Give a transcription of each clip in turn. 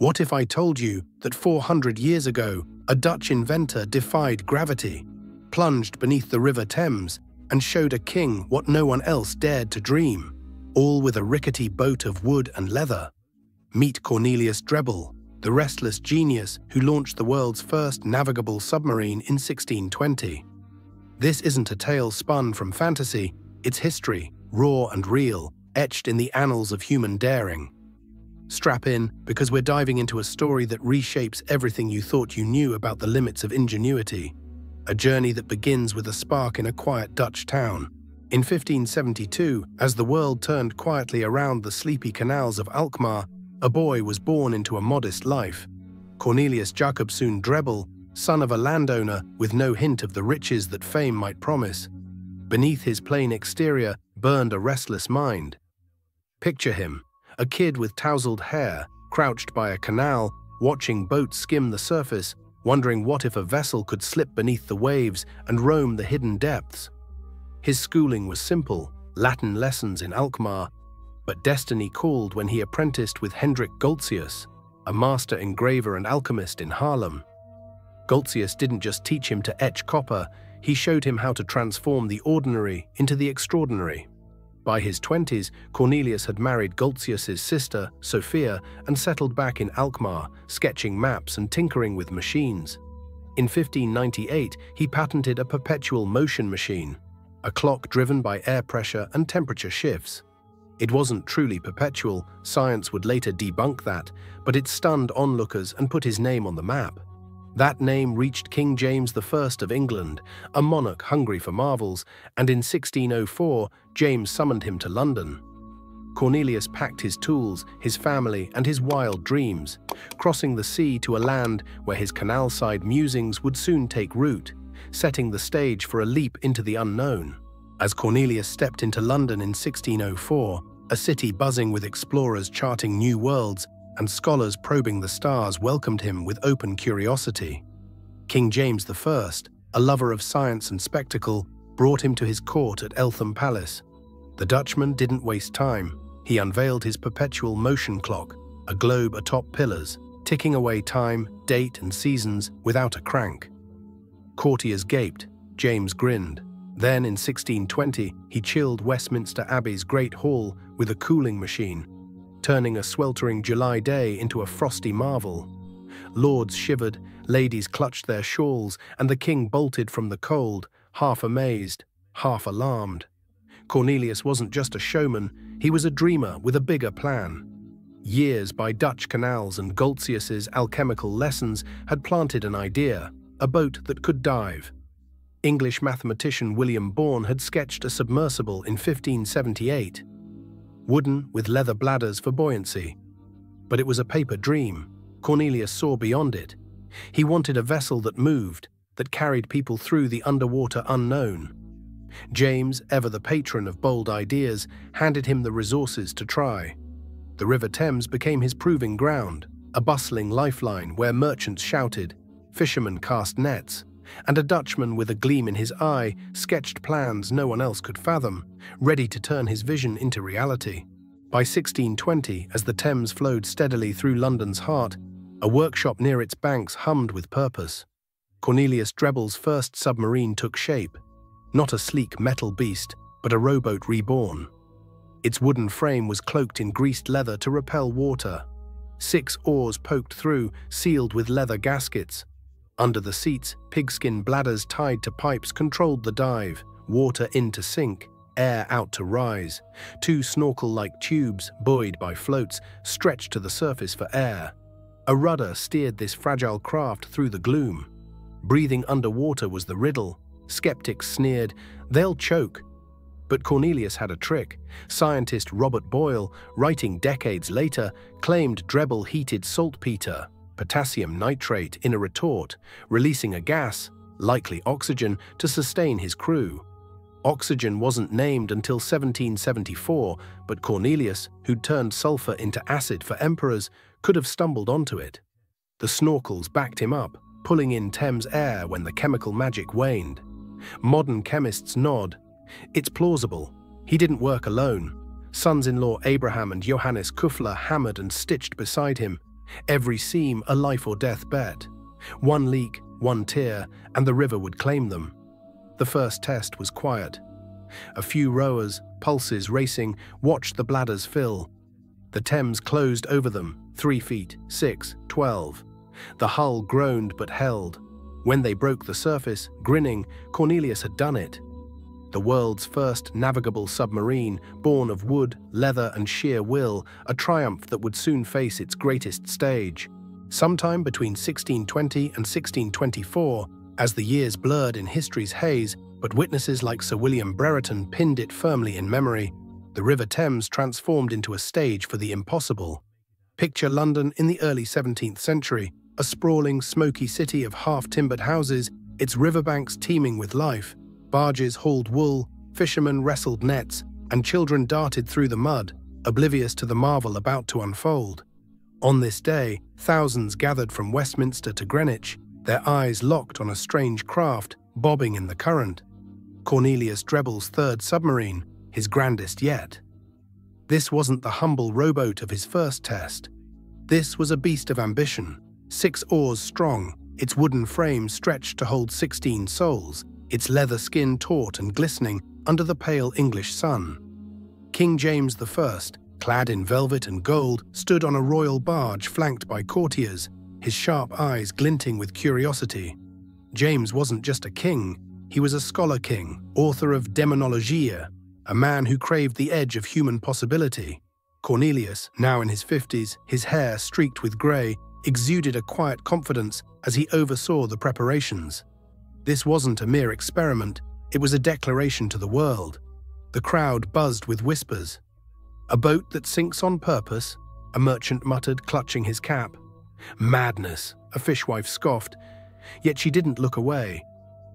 What if I told you that 400 years ago, a Dutch inventor defied gravity, plunged beneath the River Thames, and showed a king what no one else dared to dream, all with a rickety boat of wood and leather? Meet Cornelius Drebbel, the restless genius who launched the world's first navigable submarine in 1620. This isn't a tale spun from fantasy, it's history, raw and real, etched in the annals of human daring. Strap in, because we're diving into a story that reshapes everything you thought you knew about the limits of ingenuity. A journey that begins with a spark in a quiet Dutch town. In 1572, as the world turned quietly around the sleepy canals of Alkmaar, a boy was born into a modest life. Cornelius Jacobsoen Drebbel, son of a landowner with no hint of the riches that fame might promise. Beneath his plain exterior burned a restless mind. Picture him, a kid with tousled hair, crouched by a canal, watching boats skim the surface, wondering what if a vessel could slip beneath the waves and roam the hidden depths. His schooling was simple, Latin lessons in Alkmaar but destiny called when he apprenticed with Hendrik Goltzius, a master engraver and alchemist in Haarlem. Goltzius didn't just teach him to etch copper, he showed him how to transform the ordinary into the extraordinary. By his 20s, Cornelius had married Goltzius's sister, Sophia, and settled back in Alkmaar, sketching maps and tinkering with machines. In 1598, he patented a perpetual motion machine, a clock driven by air pressure and temperature shifts. It wasn't truly perpetual, science would later debunk that, but it stunned onlookers and put his name on the map. That name reached King James I of England, a monarch hungry for marvels, and in 1604, James summoned him to London. Cornelius packed his tools, his family, and his wild dreams, crossing the sea to a land where his canal-side musings would soon take root, setting the stage for a leap into the unknown. As Cornelius stepped into London in 1604, a city buzzing with explorers charting new worlds and scholars probing the stars welcomed him with open curiosity. King James I, a lover of science and spectacle, brought him to his court at Eltham Palace. The Dutchman didn't waste time. He unveiled his perpetual motion clock, a globe atop pillars, ticking away time, date, and seasons without a crank. Courtiers gaped, James grinned. Then, in 1620, he chilled Westminster Abbey's Great Hall with a cooling machine, turning a sweltering July day into a frosty marvel. Lords shivered, ladies clutched their shawls, and the king bolted from the cold, half amazed, half alarmed. Cornelius wasn't just a showman, he was a dreamer with a bigger plan. Years by Dutch canals and Goltzius's alchemical lessons had planted an idea, a boat that could dive, English mathematician William Bourne had sketched a submersible in 1578, wooden with leather bladders for buoyancy. But it was a paper dream. Cornelius saw beyond it. He wanted a vessel that moved, that carried people through the underwater unknown. James, ever the patron of bold ideas, handed him the resources to try. The River Thames became his proving ground, a bustling lifeline where merchants shouted, fishermen cast nets, and a Dutchman with a gleam in his eye sketched plans no one else could fathom, ready to turn his vision into reality. By 1620, as the Thames flowed steadily through London's heart, a workshop near its banks hummed with purpose. Cornelius Drebbel's first submarine took shape, not a sleek metal beast, but a rowboat reborn. Its wooden frame was cloaked in greased leather to repel water. Six oars poked through, sealed with leather gaskets, under the seats, pigskin bladders tied to pipes controlled the dive, water in to sink, air out to rise. Two snorkel-like tubes, buoyed by floats, stretched to the surface for air. A rudder steered this fragile craft through the gloom. Breathing underwater was the riddle. Skeptics sneered, they'll choke. But Cornelius had a trick. Scientist Robert Boyle, writing decades later, claimed Drebbel heated saltpeter, potassium nitrate in a retort, releasing a gas, likely oxygen, to sustain his crew. Oxygen wasn't named until 1774, but Cornelius, who'd turned sulfur into acid for emperors, could have stumbled onto it. The snorkels backed him up, pulling in Thames air when the chemical magic waned. Modern chemists nod. It's plausible. He didn't work alone. Sons-in-law Abraham and Johannes Kuffler hammered and stitched beside him, Every seam a life or death bet. One leak, one tear, and the river would claim them. The first test was quiet. A few rowers, pulses racing, watched the bladders fill. The Thames closed over them, three feet, six, twelve. The hull groaned but held. When they broke the surface, grinning, Cornelius had done it. The world's first navigable submarine, born of wood, leather, and sheer will, a triumph that would soon face its greatest stage. Sometime between 1620 and 1624, as the years blurred in history's haze, but witnesses like Sir William Brereton pinned it firmly in memory, the River Thames transformed into a stage for the impossible. Picture London in the early 17th century, a sprawling, smoky city of half-timbered houses, its riverbanks teeming with life. Barges hauled wool, fishermen wrestled nets, and children darted through the mud, oblivious to the marvel about to unfold. On this day, thousands gathered from Westminster to Greenwich, their eyes locked on a strange craft bobbing in the current. Cornelius Drebbel's third submarine, his grandest yet. This wasn't the humble rowboat of his first test. This was a beast of ambition, six oars strong, its wooden frame stretched to hold 16 souls, its leather skin taut and glistening under the pale English sun. King James I, clad in velvet and gold, stood on a royal barge flanked by courtiers, his sharp eyes glinting with curiosity. James wasn't just a king, he was a scholar king, author of Demonologia, a man who craved the edge of human possibility. Cornelius, now in his 50s, his hair streaked with grey, exuded a quiet confidence as he oversaw the preparations. This wasn't a mere experiment, it was a declaration to the world. The crowd buzzed with whispers. A boat that sinks on purpose, a merchant muttered, clutching his cap. Madness, a fishwife scoffed, yet she didn't look away.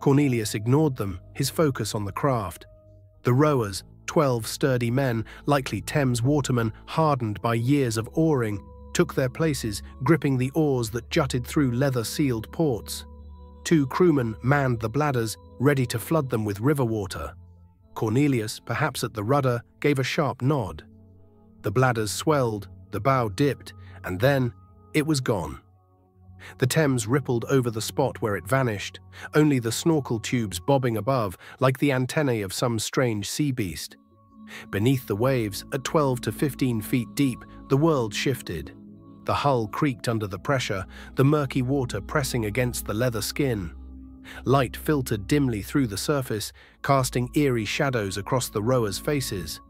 Cornelius ignored them, his focus on the craft. The rowers, twelve sturdy men, likely Thames watermen hardened by years of oaring, took their places, gripping the oars that jutted through leather-sealed ports. Two crewmen manned the bladders, ready to flood them with river water. Cornelius, perhaps at the rudder, gave a sharp nod. The bladders swelled, the bow dipped, and then it was gone. The Thames rippled over the spot where it vanished, only the snorkel tubes bobbing above like the antennae of some strange sea beast. Beneath the waves, at 12 to 15 feet deep, the world shifted. The hull creaked under the pressure, the murky water pressing against the leather skin. Light filtered dimly through the surface, casting eerie shadows across the rowers' faces.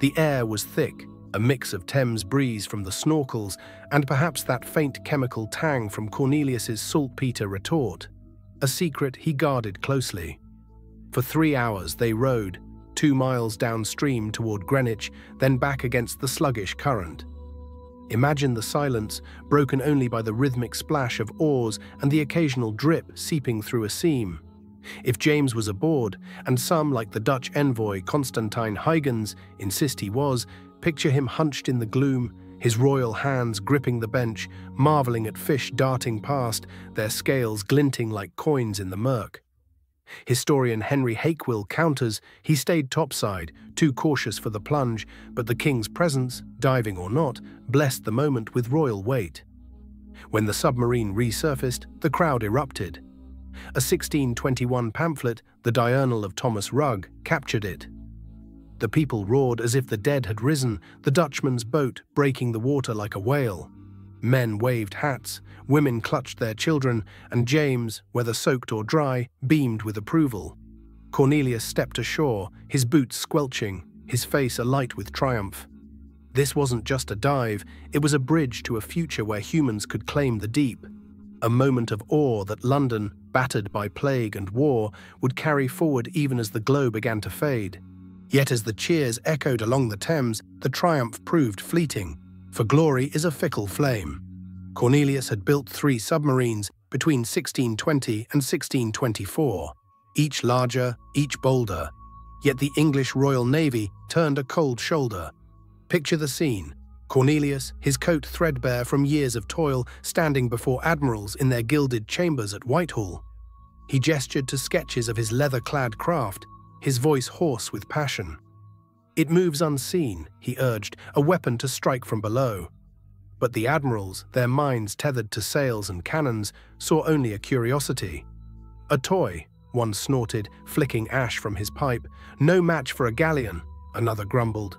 The air was thick, a mix of Thames breeze from the snorkels and perhaps that faint chemical tang from Cornelius's saltpeter retort, a secret he guarded closely. For three hours they rowed, two miles downstream toward Greenwich, then back against the sluggish current. Imagine the silence, broken only by the rhythmic splash of oars and the occasional drip seeping through a seam. If James was aboard, and some, like the Dutch envoy Constantine Huygens, insist he was, picture him hunched in the gloom, his royal hands gripping the bench, marveling at fish darting past, their scales glinting like coins in the murk. Historian Henry Hakewill counters he stayed topside, too cautious for the plunge, but the king's presence, diving or not, blessed the moment with royal weight. When the submarine resurfaced, the crowd erupted. A 1621 pamphlet, The Diurnal of Thomas Rugg, captured it. The people roared as if the dead had risen, the Dutchman's boat breaking the water like a whale. Men waved hats, women clutched their children, and James, whether soaked or dry, beamed with approval. Cornelius stepped ashore, his boots squelching, his face alight with triumph. This wasn't just a dive, it was a bridge to a future where humans could claim the deep. A moment of awe that London, battered by plague and war, would carry forward even as the glow began to fade. Yet as the cheers echoed along the Thames, the triumph proved fleeting, for glory is a fickle flame. Cornelius had built three submarines between 1620 and 1624, each larger, each bolder. Yet the English Royal Navy turned a cold shoulder. Picture the scene. Cornelius, his coat threadbare from years of toil, standing before admirals in their gilded chambers at Whitehall. He gestured to sketches of his leather-clad craft, his voice hoarse with passion. It moves unseen, he urged, a weapon to strike from below. But the admirals, their minds tethered to sails and cannons, saw only a curiosity. A toy, one snorted, flicking ash from his pipe. No match for a galleon, another grumbled.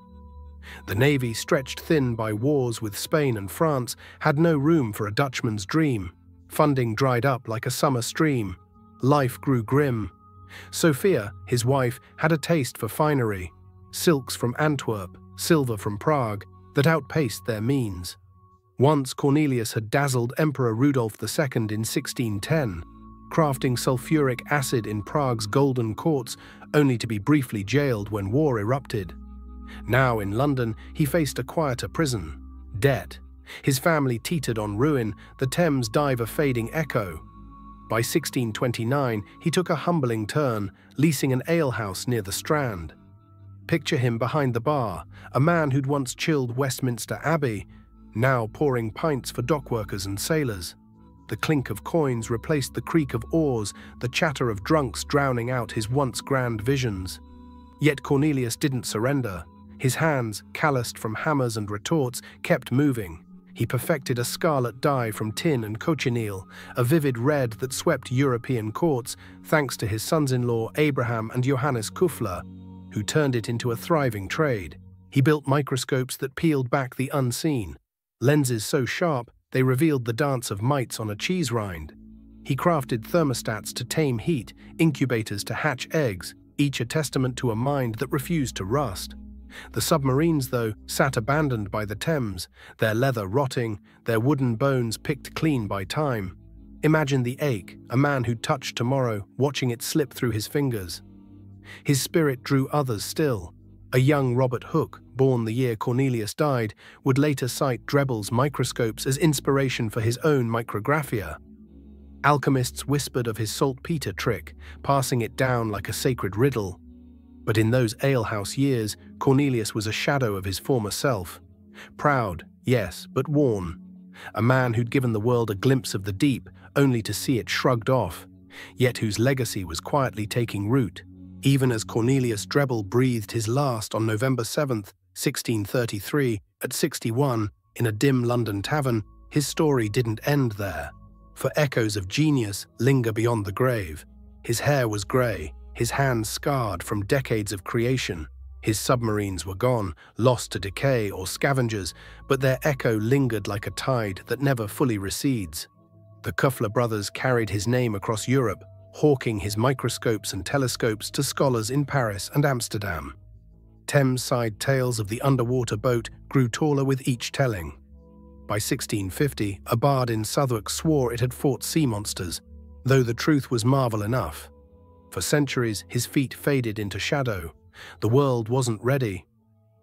The navy, stretched thin by wars with Spain and France, had no room for a Dutchman's dream. Funding dried up like a summer stream. Life grew grim. Sophia, his wife, had a taste for finery. Silks from Antwerp, silver from Prague, that outpaced their means. Once Cornelius had dazzled Emperor Rudolph II in 1610, crafting sulfuric acid in Prague's golden courts, only to be briefly jailed when war erupted. Now in London, he faced a quieter prison, debt. His family teetered on ruin, the Thames dive a fading echo. By 1629, he took a humbling turn, leasing an alehouse near the Strand. Picture him behind the bar, a man who'd once chilled Westminster Abbey, now pouring pints for dockworkers and sailors. The clink of coins replaced the creak of oars, the chatter of drunks drowning out his once grand visions. Yet Cornelius didn't surrender. His hands, calloused from hammers and retorts, kept moving. He perfected a scarlet dye from tin and cochineal, a vivid red that swept European courts, thanks to his sons-in-law Abraham and Johannes Kuffler, who turned it into a thriving trade. He built microscopes that peeled back the unseen, lenses so sharp they revealed the dance of mites on a cheese rind. He crafted thermostats to tame heat, incubators to hatch eggs, each a testament to a mind that refused to rust. The submarines, though, sat abandoned by the Thames, their leather rotting, their wooden bones picked clean by time. Imagine the ache, a man who touched tomorrow, watching it slip through his fingers. His spirit drew others still. A young Robert Hooke, born the year Cornelius died, would later cite Drebbel's microscopes as inspiration for his own micrographia. Alchemists whispered of his saltpeter trick, passing it down like a sacred riddle. But in those alehouse years, Cornelius was a shadow of his former self. Proud, yes, but worn. A man who'd given the world a glimpse of the deep, only to see it shrugged off, yet whose legacy was quietly taking root. Even as Cornelius Drebbel breathed his last on November 7, 1633, at 61, in a dim London tavern, his story didn't end there. For echoes of genius linger beyond the grave. His hair was grey, his hands scarred from decades of creation. His submarines were gone, lost to decay or scavengers, but their echo lingered like a tide that never fully recedes. The Kuffler brothers carried his name across Europe, hawking his microscopes and telescopes to scholars in Paris and Amsterdam. Thames-side tales of the underwater boat grew taller with each telling. By 1650, a bard in Southwark swore it had fought sea monsters, though the truth was marvel enough. For centuries, his feat faded into shadow. The world wasn't ready.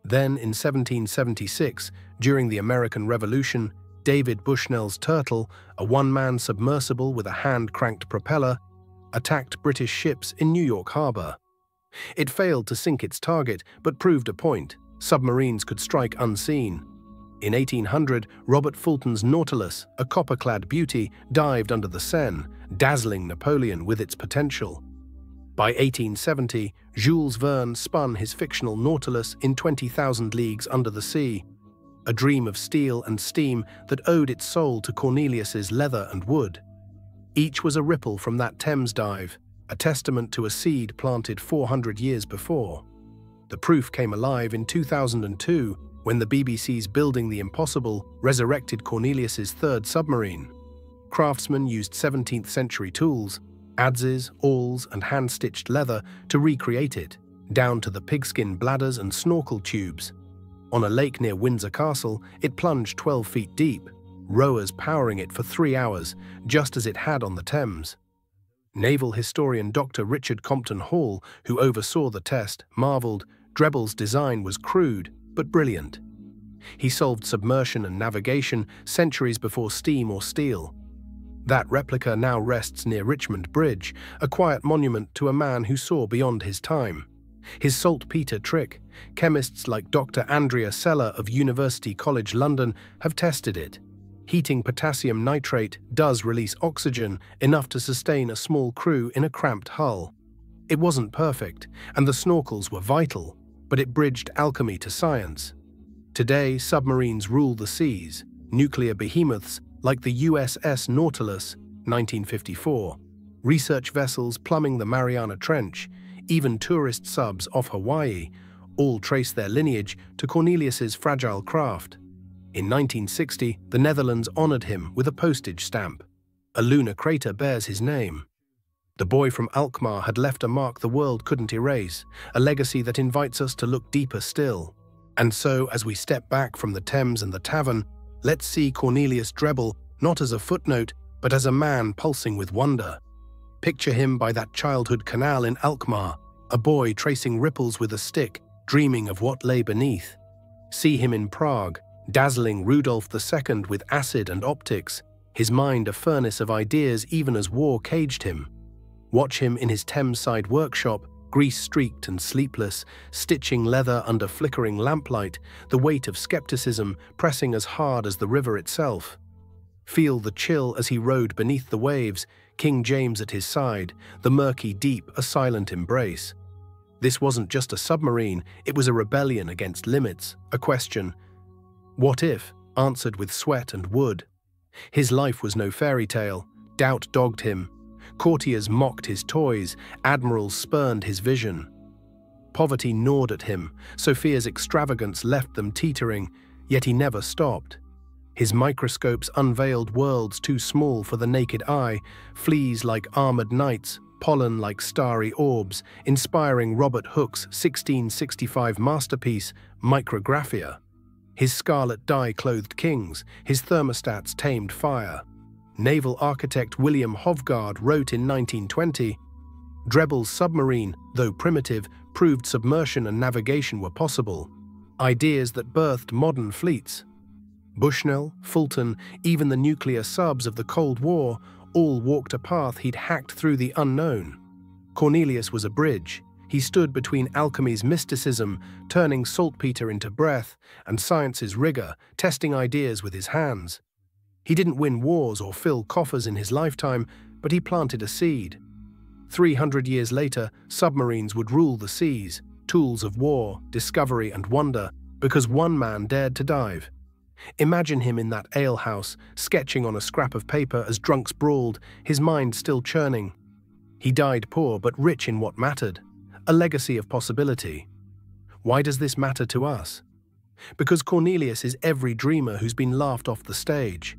Then, in 1776, during the American Revolution, David Bushnell's Turtle, a one-man submersible with a hand-cranked propeller, attacked British ships in New York Harbor. It failed to sink its target, but proved a point. Submarines could strike unseen. In 1800, Robert Fulton's Nautilus, a copper-clad beauty, dived under the Seine, dazzling Napoleon with its potential. By 1870, Jules Verne spun his fictional Nautilus in 20,000 Leagues Under the Sea, a dream of steel and steam that owed its soul to Cornelius's leather and wood. Each was a ripple from that Thames dive, a testament to a seed planted 400 years before. The proof came alive in 2002 when the BBC's Building the Impossible resurrected Cornelius's third submarine. Craftsmen used 17th century tools, adzes, awls, and hand-stitched leather to recreate it, down to the pigskin bladders and snorkel tubes. On a lake near Windsor Castle, it plunged 12 feet deep, rowers powering it for three hours, just as it had on the Thames. Naval historian Dr. Richard Compton Hall, who oversaw the test, marveled Drebbel's design was crude, but brilliant. He solved submersion and navigation centuries before steam or steel, that replica now rests near Richmond Bridge, a quiet monument to a man who saw beyond his time. His saltpeter trick, chemists like Dr. Andrea Sella of University College London have tested it. Heating potassium nitrate does release oxygen enough to sustain a small crew in a cramped hull. It wasn't perfect, and the snorkels were vital, but it bridged alchemy to science. Today, submarines rule the seas, nuclear behemoths like the USS Nautilus, 1954, research vessels plumbing the Mariana Trench, even tourist subs off Hawaii, all trace their lineage to Cornelius's fragile craft. In 1960, the Netherlands honored him with a postage stamp. A lunar crater bears his name. The boy from Alkmaar had left a mark the world couldn't erase, a legacy that invites us to look deeper still. And so, as we step back from the Thames and the tavern, let's see Cornelius Drebbel not as a footnote, but as a man pulsing with wonder. Picture him by that childhood canal in Alkmaar, a boy tracing ripples with a stick, dreaming of what lay beneath. See him in Prague, dazzling Rudolf II with acid and optics, his mind a furnace of ideas even as war caged him. Watch him in his Thameside workshop, grease-streaked and sleepless, stitching leather under flickering lamplight, the weight of skepticism pressing as hard as the river itself. Feel the chill as he rode beneath the waves, King James at his side, the murky deep a silent embrace. This wasn't just a submarine, it was a rebellion against limits, a question. What if, answered with sweat and wood? His life was no fairy tale, doubt dogged him, Courtiers mocked his toys, admirals spurned his vision. Poverty gnawed at him, Sophia's extravagance left them teetering, yet he never stopped. His microscopes unveiled worlds too small for the naked eye, fleas like armored knights, pollen like starry orbs, inspiring Robert Hooke's 1665 masterpiece, Micrographia. His scarlet dye-clothed kings, his thermostats tamed fire. Naval architect William Hovgaard wrote in 1920, Drebbel's submarine, though primitive, proved submersion and navigation were possible, ideas that birthed modern fleets. Bushnell, Fulton, even the nuclear subs of the Cold War all walked a path he'd hacked through the unknown. Cornelius was a bridge. He stood between alchemy's mysticism, turning saltpeter into breath, and science's rigor, testing ideas with his hands. He didn't win wars or fill coffers in his lifetime, but he planted a seed. 300 years later, submarines would rule the seas, tools of war, discovery, and wonder, because one man dared to dive. Imagine him in that alehouse, sketching on a scrap of paper as drunks brawled, his mind still churning. He died poor but rich in what mattered, a legacy of possibility. Why does this matter to us? Because Cornelius is every dreamer who's been laughed off the stage.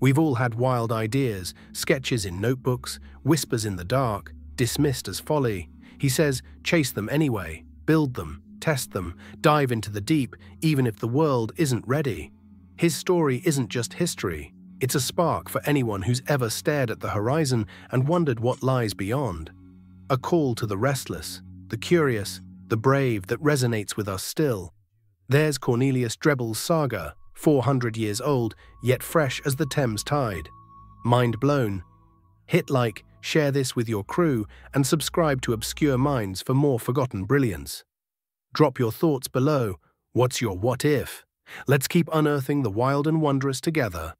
We've all had wild ideas, sketches in notebooks, whispers in the dark, dismissed as folly. He says, chase them anyway, build them, test them, dive into the deep, even if the world isn't ready. His story isn't just history, it's a spark for anyone who's ever stared at the horizon and wondered what lies beyond. A call to the restless, the curious, the brave that resonates with us still. There's Cornelius Drebbel's saga, 400 years old, yet fresh as the Thames tide. Mind blown? Hit like, share this with your crew, and subscribe to Obscure Minds for more forgotten brilliance. Drop your thoughts below. What's your what if? Let's keep unearthing the wild and wondrous together.